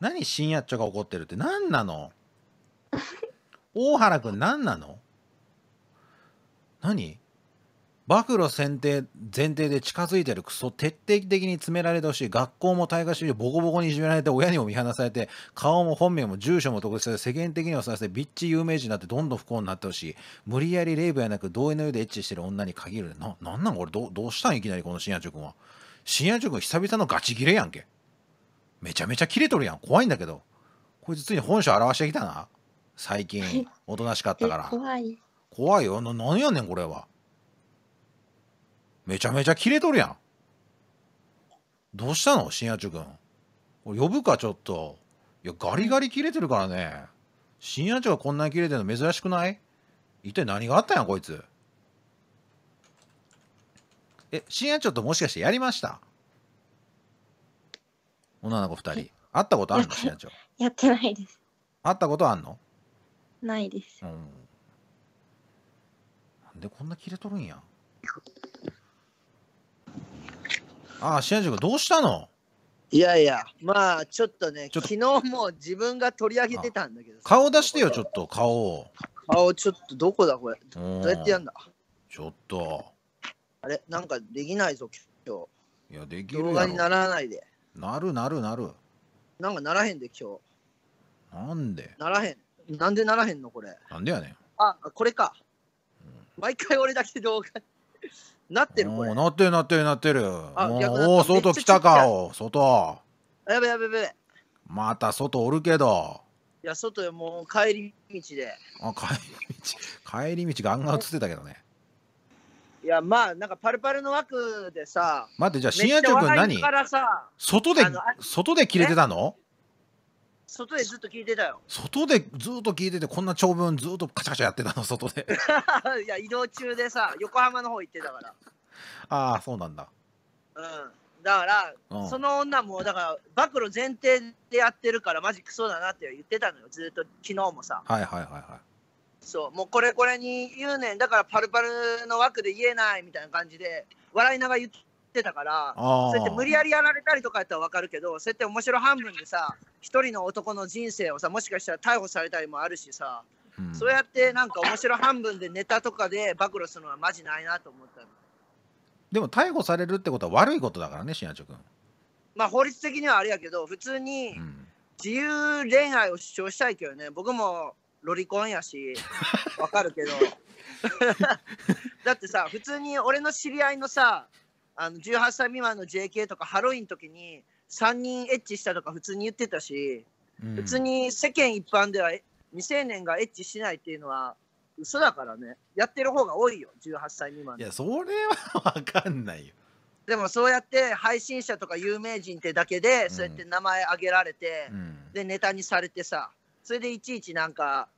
何深夜っちょが怒ってるって何なの？大原くん何なの？何？暴露選定前提で近づいてるクソ徹底的に詰められてほしい。学校も大河主義ボコボコにいじめられて親にも見放されて顔も本名も住所も特定されて世間的にはさせてビッチ有名人になってどんどん不幸になってほしい。無理やりレイブやなく同意の上でエッチしてる女に限るななんなんこれ？どどうしたん？いきなりこの深夜中君は。深夜中君久々のガチギレやんけ。めちゃめちゃキレとるやん。怖いんだけど。こいつついに本性表してきたな。最近おとなしかったから。怖い。怖いよ。な何やねんこれは。めちゃめちゃキレとるやん。どうしたの？深夜中君。俺呼ぶかちょっと。いやガリガリキレてるからね。深夜中がこんなにキレてるの珍しくない？一体何があったんやこいつ。え深夜長ともしかしてやりました？女の子二人。会ったことあるの？深夜長やってないです。会ったことあんの？ないです。うん。なんでこんな切れとるんや？ああ深夜君どうしたの？いやいや、まあちょっとね、昨日も自分が取り上げてたんだけどさ。顔出してよちょっと顔を。顔ちょっとどこだこれ？どどうやってやんだ？ちょっと。あれ？なんかできないぞ、今いやでき日。るやろ。動画にならないで。なるなるなるなんかならへんで、今なんで？日。ならへん。なんでならへんのこれ？なんでやねんあ、これか。毎回俺だけ動画 なってるこれ。なってるなってるなってるおお外来たかお外やべやべやべ。また外おるけどいや、外へもう帰り道で。あ帰り道帰り道ガンガン映ってたけどねいや、まあ、なんかパルパルの枠でさ、待ってじゃあめっちゃ深夜君何笑いながらさ、外で外で切れてたの？外でずっと聞いてたよ。外でずっと聞いててこんな長文ずっとカチャカチャやってたの？外で。いや、移動中でさ、横浜の方行ってたから。ああそうなんだ。うん。だから、うん。その女も、だから、暴露前提でやってるから、マジクソだなって言ってたのよ、ずっと昨日もさ。はいはいはいはそう、もうこれこれに言うねん、だからパルパルの枠で言えないみたいな感じで、笑いながら言ってたから、そうやって無理やりやられたりとかやったら分かるけど、そうやって面白半分でさ、一人の男の人生をさ、もしかしたら逮捕されたりもあるしさ、うん。そうやってなんか面白半分でネタとかで暴露するのはマジないなと思ったの。でも逮捕されるってことは悪いことだからね深夜君。まあ法律的にはあれやけど、普通にうん。自由恋愛を主張したいけどね、僕もロリコンやし、わかるけど。だってさ、普通に俺の知り合いのさ、あの18歳未満の JK とかハロウィンの時に3人エッチしたとか普通に言ってたし、うん普通に世間一般ではえ未成年がエッチしないっていうのは嘘だからね。やってる方が多いよ、18歳未満で。いやそれは分かんないよでもそうやって配信者とか有名人ってだけで、うんそうやって名前挙げられて、うんでネタにされてさそれでいちいちなんか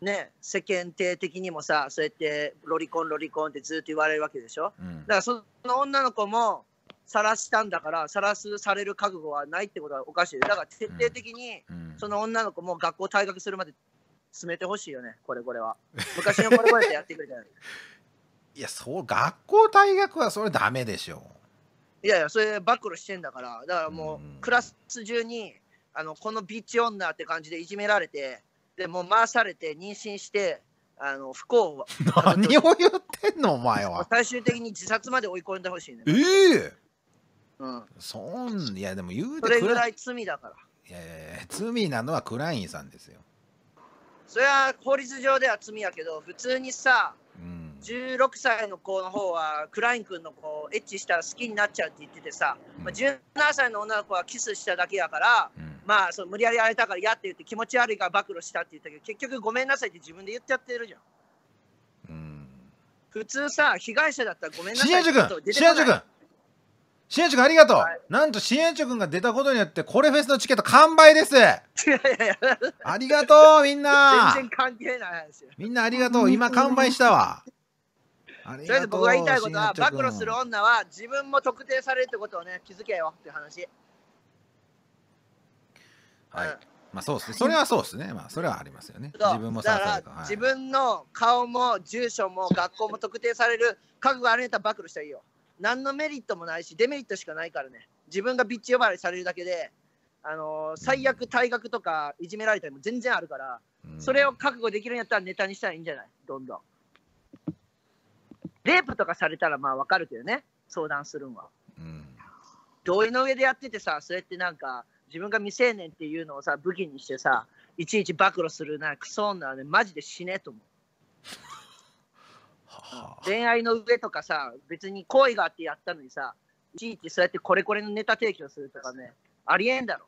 ね世間体的にもさそうやってロリコンロリコンってずっと言われるわけでしょ？うん。だからその女の子も晒したんだから晒すされる覚悟はないってことはおかしいだから徹底的にうん。その女の子も学校退学するまで詰めてほしいよね。これこれは。昔のこれこれってやってくれたらいいやそう学校退学はそれダメでしょ。やいやそれ暴露してんだから。だからもう、うん。クラス中にあのこのビッチ女って感じでいじめられてでもう回されて妊娠してあの不幸を 何を言ってんのお前は。最終的に自殺まで追い込んでほしいね。ええ。うん、そんいやでも言うそてクラれぐらい罪だから。いや罪なのはクラインさんですよ。それは法律上では罪やけど、普通にさ、うん。16歳の子の方はクライン君の子をエッチしたら好きになっちゃうって言っててさ、まあ、17歳の女の子はキスしただけやから、うんまあそう無理やりやれたから嫌って言って気持ち悪いから暴露したって言ったけど、結局ごめんなさいって自分で言っちゃってるじゃん。うん。普通さ、被害者だったらごめんなさいって君出てこない。君新谷君。ありがとう、はい。なんと新谷君が出たことによってこれフェスのチケット完売です。いやいやいや。ありがとうみんな。全然関係ない話よ。みんなありがとう。今完売したわ。あ りとりあえず僕が言いたいことは、暴露する女は自分も特定されるってことをね、気づけよっていう話。はい、うん。まあそうですね。それはそうですね。まあそれはありますよね。そう。自分もだはい。ら自分の顔も住所も学校も特定される覚悟があるんやったら暴露したらいいよ。何のメリットもないし、デメリットしかないからね。自分がビッチ呼ばわりされるだけで、あのー最悪退学とかいじめられたりも全然あるから、うん。それを覚悟できるんやったらネタにしたらいいんじゃない？どんどん。レイプとかされたらまあわかるけどね、相談するんは。うん。同意の上でやっててさ、そうやってなんか、自分が未成年っていうのをさ、武器にしてさ、いちいち暴露するな、クソ女はね、マジで死ねえと思う。はあ恋愛の上とかさ、別に好意があってやったのにさ、いちいちそうやってこれこれのネタ提供するとかね、ありえんだろ。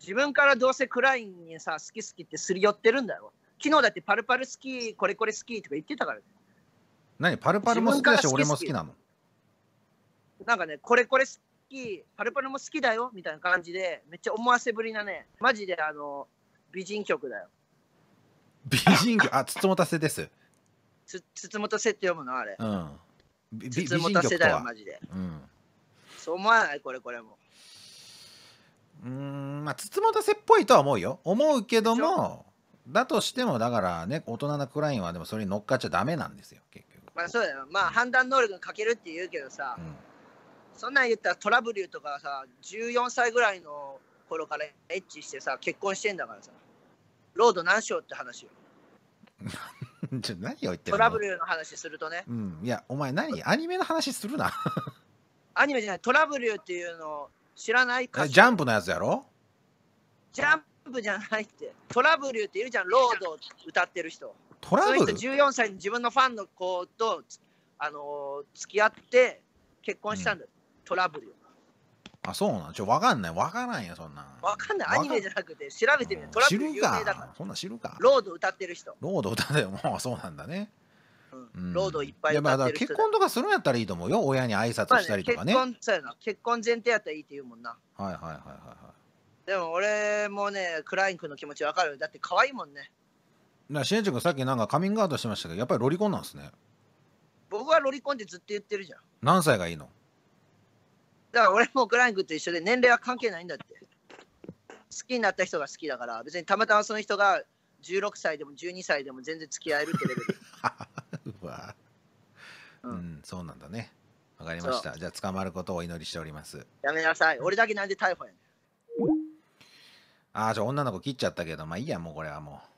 自分からどうせクラインにさ、好き好きってすり寄ってるんだろ。昨日だってパルパル好き、これこれ好きとか言ってたからね。何？パルパルも好きだし俺も好きなのなんかね、これこれ好き、パルパルも好きだよみたいな感じで、めっちゃ思わせぶりなね、マジであの、美人曲だよ。美人曲？あつつもたせです。つつつもとせって読むの？あれ。うん。美美つもたせだよ、マジで。うん。そう思わない？これこれも。うーんまあつつもたせっぽいとは思うよ。思うけどもだとしてもだからね大人なクラインはでもそれに乗っかっちゃダメなんですよ結局、まあそうだよ。まあ判断能力に欠けるって言うけどさ、うんそんなん言ったらトラブルとかさ、14歳ぐらいの頃からエッチしてさ、結婚してんだからさ、ロード何章って話よ。ちょ何を言ってるの？トラブルの話するとね、うん。いやお前何？アニメの話するな。アニメじゃない、トラブルっていうのを知らないか。ジャンプのやつやろ？ジャンプじゃないって。トラブルっているじゃん、ロードを歌ってる人。トラその人ブル14歳に自分のファンの子と、あのー付き合って結婚したんだよ、トラブル。あそうなん？ちょわかんない。わからんよそんなん。わかんない、アニメじゃなくて調べてみる。うん。トラブル有名だか。か。らそんなん知るか。ロード歌ってる人。ロード歌でももうそうなんだね、うん。うんロードいっぱい歌ってる人結婚とかするんやったらいいと思うよ。親に挨拶したりとかね、まあ結婚そうやな。結婚前提やったらいいって言うもんな。はいはいはいはいはでも俺もね、クライン君の気持ちわかる。だって可愛いもんね。いなしんち君さっきなんかカミングアウトしてましたけどやっぱりロリコンなんですね。僕はロリコンってずっと言ってるじゃん。何歳がいいの？だから俺もクライン君と一緒で年齢は関係ないんだって。好きになった人が好きだから、別にたまたまその人が16歳でも12歳でも全然付き合えるってレベル。うわううんん、そうなんだねわかりましたじゃあ捕まることをお祈りしておりますやめなさい。俺だけなんで逮捕やねん。ああじゃあ女の子切っちゃったけどまあいいやもうこれはもう